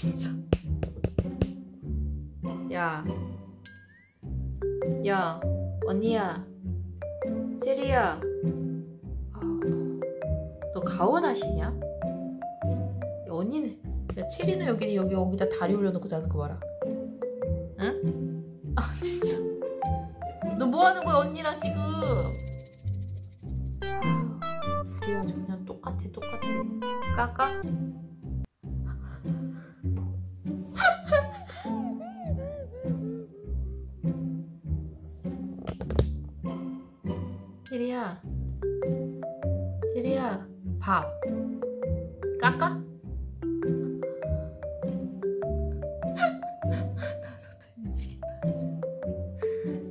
진짜. 야. 야, 언니야. 세리야. 아, 너 가원하시냐? 야, 언니는, 야, 체리는 여기, 여기, 여기다 다리 올려놓고 자는 거 봐라. 응? 아, 진짜. 너 뭐 하는 거야, 언니랑 지금? 아, 둘이 아주 그냥 똑같아, 똑같아. 까까? 세리야. 세리야, 밥. 까까? 나도 미치겠다. 진짜.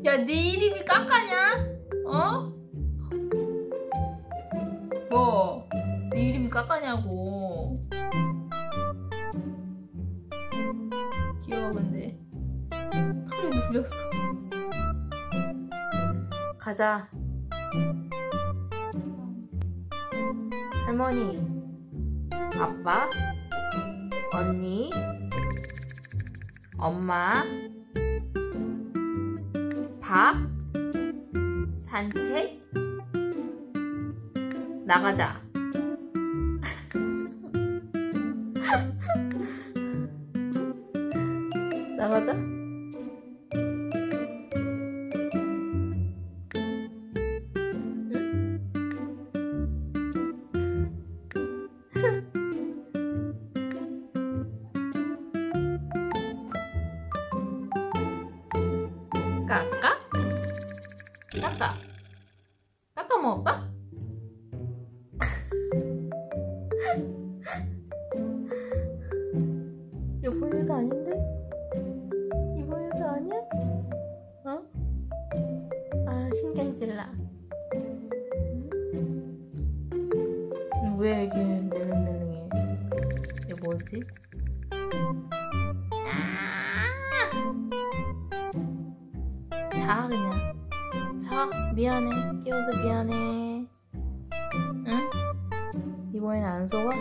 야, 네 이름이 까까냐? 어? 뭐? 네 이름이 까까냐고. 귀여워, 근데. 털이 눌렸어. 가자. 할머니, 아빠, 언니, 엄마, 밥, 산책, 나가자. 나가자. 까까? 까까? 까까 먹을까? 이번 여자 아닌데? 이번 여자 아니야? 어? 아 신경질나 음, 왜 이렇게 내릉내릉해 이게 뭐지? 자 그냥 자 미안해 깨워서 미안해 응? 이번엔 안 속아?